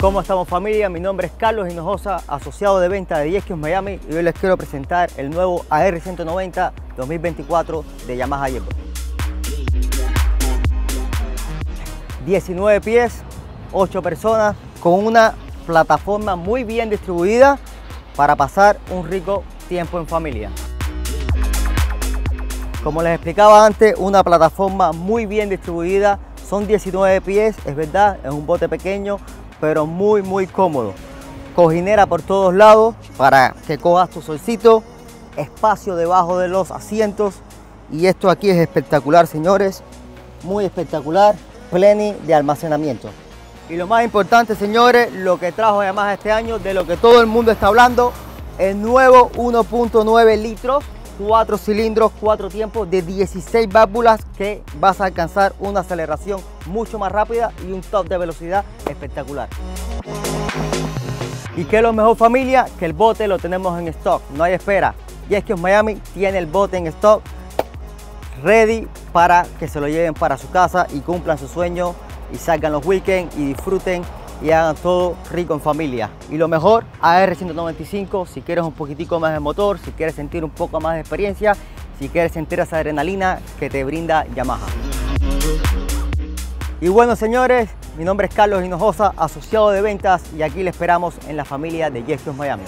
¿Cómo estamos familia? Mi nombre es Carlos Hinojosa, asociado de venta de Yesquios Miami y hoy les quiero presentar el nuevo AR190 2024 de Yamaha Yebo. 19 pies, 8 personas, con una plataforma muy bien distribuida para pasar un rico tiempo en familia. Como les explicaba antes, una plataforma muy bien distribuida, son 19 pies, es verdad, es un bote pequeño, pero muy muy cómodo. Cojinera por todos lados para que cojas tu solcito, espacio debajo de los asientos. Y esto aquí es espectacular señores, muy espectacular, plenty de almacenamiento. Y lo más importante señores, lo que trajo Yamaha este año, de lo que todo el mundo está hablando, el nuevo 1.9 litros 4 cilindros, 4 tiempos de 16 válvulas que vas a alcanzar una aceleración mucho más rápida y un top de velocidad espectacular. ¿Y qué es lo mejor familia? Que el bote lo tenemos en stock, no hay espera. Y es que Miami tiene el bote en stock ready para que se lo lleven para su casa y cumplan su sueño y salgan los weekends y disfruten y hagan todo rico en familia. Y lo mejor, AR195, si quieres un poquitico más de motor, si quieres sentir un poco más de experiencia, si quieres sentir esa adrenalina que te brinda Yamaha. Y bueno señores, mi nombre es Carlos Hinojosa, asociado de ventas y aquí le esperamos en la familia de Yesquios Miami.